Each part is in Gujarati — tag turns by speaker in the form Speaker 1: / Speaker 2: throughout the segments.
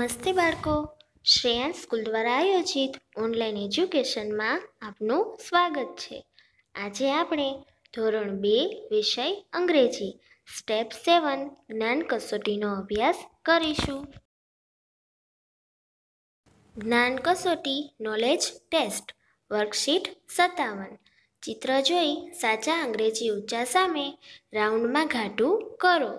Speaker 1: નમસ્તે બાળકો. શ્રેયાન સ્કૂલ દ્વારા આયોજિત ઓનલાઈન એજ્યુકેશનમાં આપનું સ્વાગત છે. આજે આપણે ધોરણ બે વિષય અંગ્રેજી. સ્ટેપ સેવન, જ્ઞાન કસોટીનો અભ્યાસ કરીશું. જ્ઞાન કસોટી નોલેજ ટેસ્ટ વર્કશીટ સત્તાવન. ચિત્ર જોઈ સાચા અંગ્રેજી ઉચ્ચાર સામે રાઉન્ડમાં ઘાટું કરો.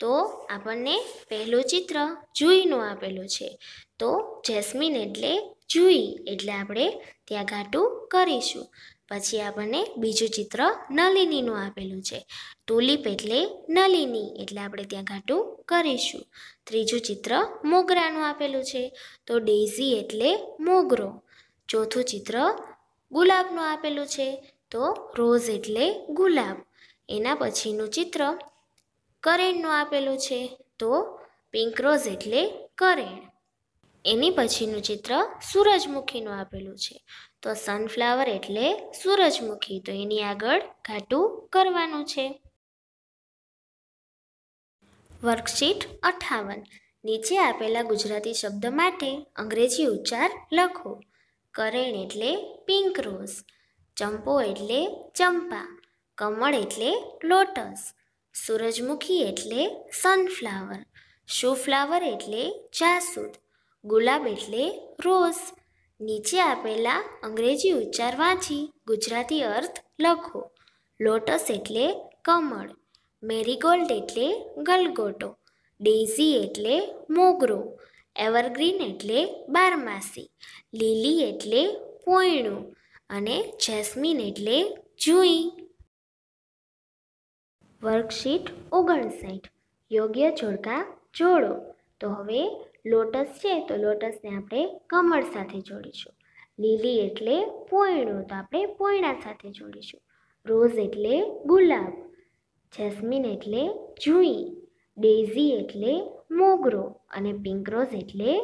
Speaker 1: તો આપણને પહેલું ચિત્ર જુઈનું આપેલું છે. તો જેસ્મિન એટલે જુઈ એટલે આપણે ત્યાં ઘાટું કરીશું. પછી આપણને બીજું ચિત્ર નલિનીનું આપેલું છે. તુલિપ એટલે નલિની એટલે આપણે ત્યાં ઘાટું કરીશું. ત્રીજું ચિત્ર મોગરાનું આપેલું છે. તો ડેઝી એટલે મોગરો. ચોથું ચિત્ર ગુલાબનું આપેલું છે. તો રોઝ એટલે ગુલાબ. એના પછીનું ચિત્ર કરેણનું આપેલું છે, તો પિંક રોઝ એટલે કરેણ. એની પછીનું ચિત્ર સૂરજમુખીનું આપેલું છે, તો સનફ્લાવર એટલે સૂરજમુખી, તો એની આગળ ઘાટું કરવાનું છે. વર્કશીટ અઠાવન. નીચે આપેલા ગુજરાતી શબ્દ માટે અંગ્રેજી ઉચ્ચાર લખો. કરેણ એટલે પિંક રોઝ ચંપો એટલે ચંપા. કમળ એટલે લોટસ સૂરજમુખી એટલે સનફ્લાવર શોફ્લાવર એટલે જાસૂદ, ગુલાબ એટલે રોઝ નીચે આપેલા અંગ્રેજી ઉચ્ચાર વાંચી ગુજરાતી અર્થ લખો. લોટસ એટલે કમળ મેરીગોલ્ડ એટલે ગલગોટો ડેઝી એટલે મોગરો એવરગ્રીન એટલે બારમાસી લીલી એટલે પોયણું અને જેસ્મિન એટલે જુઈ. વર્કશીટ ઓગણસાઠ. યોગ્ય જોડકા જોડો. તો હવે લોટસ છે, તો લોટસને આપણે કમળ સાથે જોડીશું. લીલી એટલે પોયણું, તો આપણે પોયણા સાથે જોડીશું. રોઝ એટલે ગુલાબ. જેસ્મિન એટલે જુઈ. ડેઝી એટલે મોગરો. અને પિંક રોઝ એટલે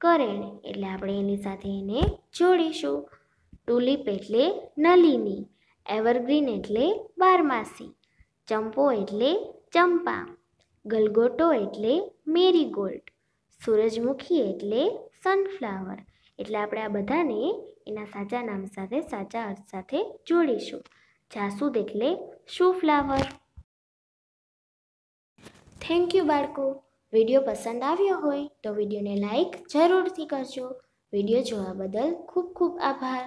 Speaker 1: કરેણ. એટલે આપણે એની સાથે એને જોડીશું. ટુલિપ એટલે નલીની. એવરગ્રીન એટલે બારમાસી. ચંપો એટલે ચંપા, ગલગોટો એટલે મેરીગોલ્ડ, સૂરજમુખી એટલે સનફ્લાવર એટલે આપણે આ બધાને એના સાચા નામ સાથે, સાચા અર્થ સાથે જોડીશું. જાસૂદ એટલે શું ફ્લાવર થેન્ક યુ બાળકો. વીડિયો પસંદ આવ્યો હોય તો વિડીયોને લાઈક જરૂરથી કરજો. વીડિયો જોવા બદલ ખૂબ ખૂબ આભાર.